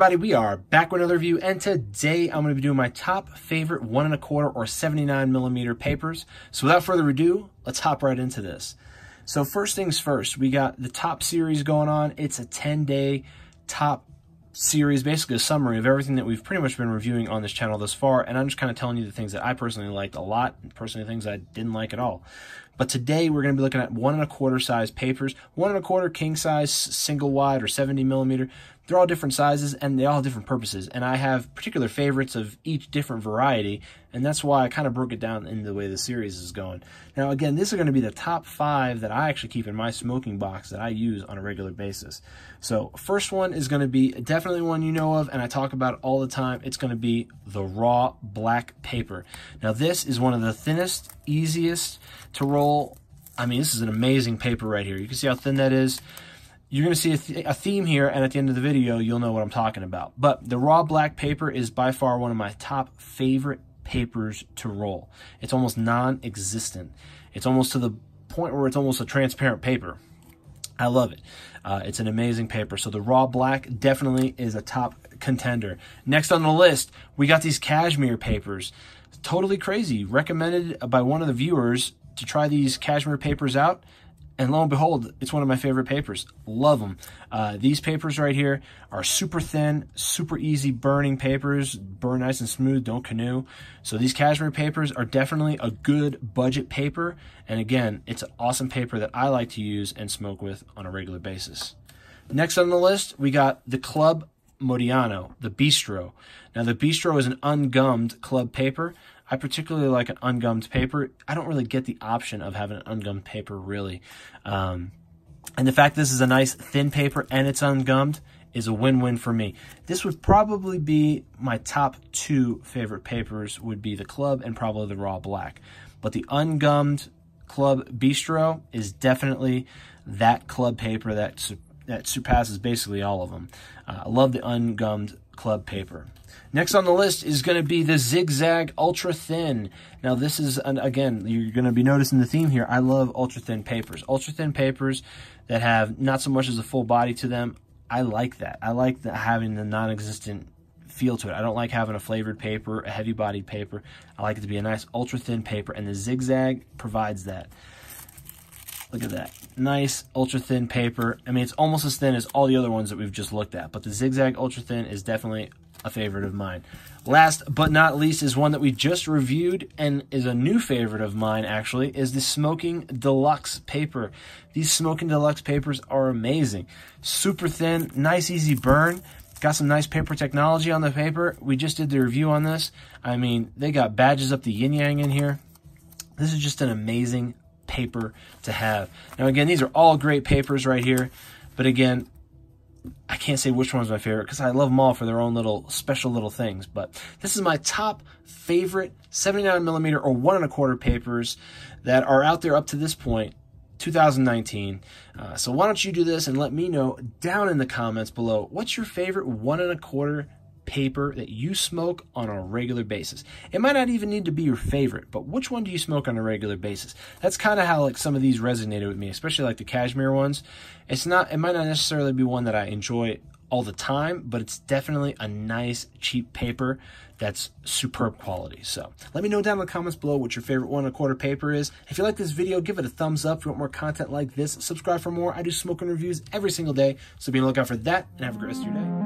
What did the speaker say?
Everybody, we are back with another review, and today I'm going to be doing my top favorite one and a quarter or 79 millimeter papers. So without further ado, let's hop right into this. So first things first, we got the top series going on. It's a 10 day top series, basically a summary of everything that we've pretty much been reviewing on this channel thus far, and I'm just kind of telling you the things that I personally liked a lot, and personally things I didn't like at all. But today we're going to be looking at one and a quarter size papers, one and a quarter king size, single wide, or 70 millimeter. They're all different sizes and they all have different purposes. And I have particular favorites of each different variety, and that's why I kind of broke it down in the way the series is going. Now, again, this is going to be the top five that I actually keep in my smoking box that I use on a regular basis. So, first one is going to be definitely one you know of, and I talk about all the time. It's going to be the raw black paper. Now, this is one of the thinnest, easiest to I mean, this is an amazing paper right here. You can see how thin that is you're going to see a, th a, theme here, and at the end of the video, you'll know what I'm talking about. But the raw black paper is by far one of my top favorite papers to roll. It's almost non-existent. It's almost to the point where it's almost a transparent paper. I love it. Uh, it's an amazing paper. So the raw black definitely is a top contender. Next on the list, we got these cashmere papers. Totally crazy. Recommended by one of the viewers to try these cashmere papers out. And lo and behold, it's one of my favorite papers. Love them. Uh, these papers right here are super thin, super easy burning papers. Burn nice and smooth, don't canoe. So these cashmere papers are definitely a good budget paper. And again, it's an awesome paper that I like to use and smoke with on a regular basis. Next on the list, we got the Club Modiano, the Bistro. Now, the Bistro is an ungummed club paper. I particularly like an ungummed paper. I don't really get the option of having an ungummed paper, really. Um, and the fact this is a nice thin paper and it's ungummed is a win-win for me. This would probably be my top two favorite papers would be the Club and probably the Raw Black. But the ungummed Club Bistro is definitely that club paper that that surpasses basically all of them. Uh, I love the ungummed club paper. Next on the list is going to be the Zigzag Ultra Thin. Now, this is, an, again, you're going to be noticing the theme here. I love ultra thin papers. Ultra thin papers that have not so much as a full body to them. I like that. I like the, having the non existent feel to it. I don't like having a flavored paper, a heavy bodied paper. I like it to be a nice ultra thin paper, and the Zigzag provides that. Look at that. Nice ultra thin paper. I mean, it's almost as thin as all the other ones that we've just looked at, but the Zigzag Ultra Thin is definitely a favorite of mine. Last but not least is one that we just reviewed and is a new favorite of mine actually is the Smoking Deluxe paper. These Smoking Deluxe papers are amazing. Super thin, nice easy burn. Got some nice paper technology on the paper. We just did the review on this. I mean, they got badges up the yin yang in here. This is just an amazing paper to have. Now, again, these are all great papers right here, but again, I can't say which one's my favorite because I love them all for their own little special little things. But this is my top favorite 79 millimeter or one and a quarter papers that are out there up to this point 2019. Uh, so why don't you do this and let me know down in the comments below what's your favorite one and a quarter paper that you smoke on a regular basis. It might not even need to be your favorite, but which one do you smoke on a regular basis? That's kind of how like some of these resonated with me, especially like the cashmere ones. It's not it might not necessarily be one that I enjoy all the time, but it's definitely a nice cheap paper that's superb quality. So let me know down in the comments below what your favorite one and a quarter paper is. If you like this video, give it a thumbs up. If you want more content like this, subscribe for more. I do smoking reviews every single day, so be on the lookout for that and have a great rest of your day.